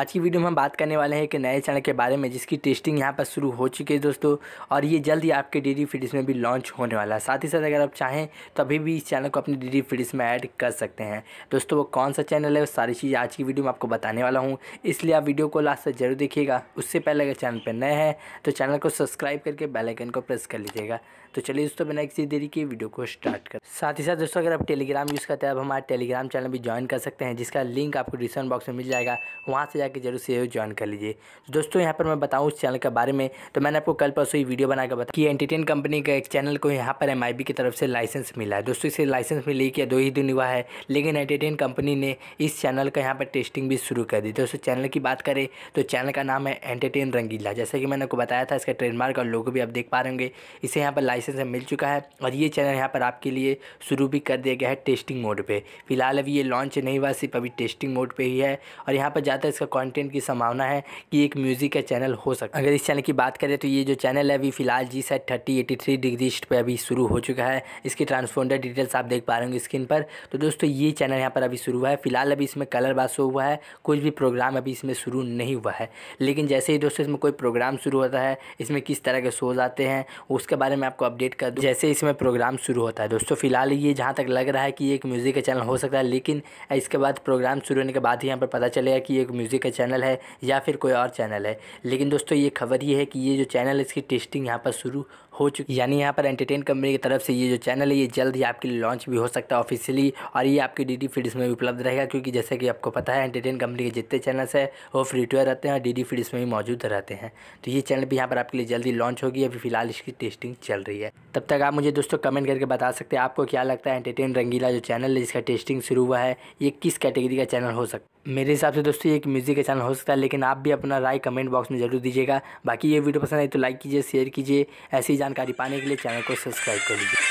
आज की वीडियो में हम बात करने वाले हैं एक नए चैनल के बारे में, जिसकी टेस्टिंग यहाँ पर शुरू हो चुकी है दोस्तों, और ये जल्द ही आपके डी डी फीडिस में भी लॉन्च होने वाला है। साथ ही साथ अगर आप चाहें तो अभी भी इस चैनल को अपने डी डी फीडिस में ऐड कर सकते हैं। दोस्तों, वो कौन सा चैनल है, वो सारी चीज़ आज की वीडियो में आपको बताने वाला हूँ। इसलिए आप वीडियो को लास्ट तक ज़रूर देखिएगा। उससे पहले अगर चैनल पर नए हैं तो चैनल को सब्सक्राइब करके बेलाइकन को प्रेस कर लीजिएगा। तो चलिए दोस्तों, बिना किसी देरी के वीडियो को स्टार्ट कर साथ ही साथ दोस्तों, अगर आप टेलीग्राम यूज़ करते हैं अब हमारे टेलीग्राम चैनल भी ज्वाइन कर सकते हैं, जिसका लिंक आपको डिस्क्रिप्शन बॉक्स में मिल जाएगा। वहाँ से जाकर ज़रूर से ज्वाइन कर लीजिए। दोस्तों, यहाँ पर मैं बताऊँ उस चैनल के बारे में तो मैंने आपको कल परसों ही वीडियो बनाकर बता कि एंटरटेन कंपनी का एक चैनल को यहाँ पर एमआईबी की तरफ़ से लाइसेंस मिला है। दोस्तों, इसे लाइसेंस मिले कि दो ही दिन हुआ है, लेकिन एंटरटेन कंपनी ने इस चैनल का यहाँ पर टेस्टिंग भी शुरू कर दी। दोस्तों चैनल की बात करें तो चैनल का नाम है एंटरटेन रंगीला। जैसे कि मैंने आपको बताया था, इसका ट्रेडमार्क और लोगो भी आप देख पा रहे होंगे। इसे यहाँ पर लाइसेंस मिल चुका है और ये चैनल यहाँ पर आपके लिए शुरू भी कर दिया गया है टेस्टिंग मोड पर फ़िलहाल अभी ये लॉन्च नहीं हुआ, सिर्फ़ अभी टेस्टिंग मोड पर ही है और यहाँ पर ज़्यादा इसका कंटेंट की संभावना है कि एक म्यूज़िक का चैनल हो सकता है। अगर इस चैनल की बात करें तो ये जो चैनल है, अभी फ़िलहाल G sat thirty eighty three degree पे अभी शुरू हो चुका है। इसकी ट्रांसपोंडर डिटेल्स आप देख पा रहे होंगे स्क्रीन पर। तो दोस्तों, ये चैनल यहाँ पर अभी शुरू हुआ है। फ़िलहाल अभी इसमें कलर बात शो हुआ है। कुछ भी प्रोग्राम अभी इसमें शुरू नहीं हुआ है। लेकिन जैसे ही दोस्तों इसमें कोई प्रोग्राम शुरू होता है, इसमें किस तरह के शोज़ आते हैं, उसके बारे में आपको अपडेट कर दूँ। जैसे इसमें प्रोग्राम शुरू होता है। दोस्तों, फ़िलहाल ये जहाँ तक लग रहा है कि एक म्यूज़िक का चैनल हो सकता है, लेकिन इसके बाद प्रोग्राम शुरू होने के बाद ही यहाँ पर पता चलेगा कि एक म्यूज़िक का चैनल है या फिर कोई और चैनल है। लेकिन दोस्तों, ये खबर ये है कि ये जो चैनल है, इसकी टेस्टिंग यहाँ पर शुरू हो चुकी यानी यहाँ पर एंटरटेन कंपनी की तरफ़ से ये जो चैनल है, ये जल्द ही आपके लिए लॉन्च भी हो सकता है ऑफिशियली और ये आपकी डी डी फीड्स में भी उपलब्ध रहेगा क्योंकि जैसे कि आपको पता है एंटरटेन कंपनी के जितने चैनल्स है, वो फ्री टू रहते हैं और डी डी फीड्स में भी मौजूद रहते हैं। तो ये चैनल भी यहाँ पर आपके लिए जल्दी लॉन्च होगी। अभी फ़िलहाल इसकी टेस्टिंग चल रही है। तब तक आप मुझे दोस्तों कमेंट करके बता सकते हैं, आपको क्या लगता है एंटरटेन रंगीला जो चैनल है, जिसका टेस्टिंग शुरू हुआ है, ये किस कैटेगरी का चैनल हो सकता है मेरे हिसाब से दोस्तों ये एक म्यूज़िक का चैनल हो सकता है, लेकिन आप भी अपना राय कमेंट बॉक्स में ज़रूर दीजिएगा। बाकी ये वीडियो पसंद आई तो लाइक कीजिए शेयर कीजिए। ऐसी जानकारी पाने के लिए चैनल को सब्सक्राइब कर लीजिए।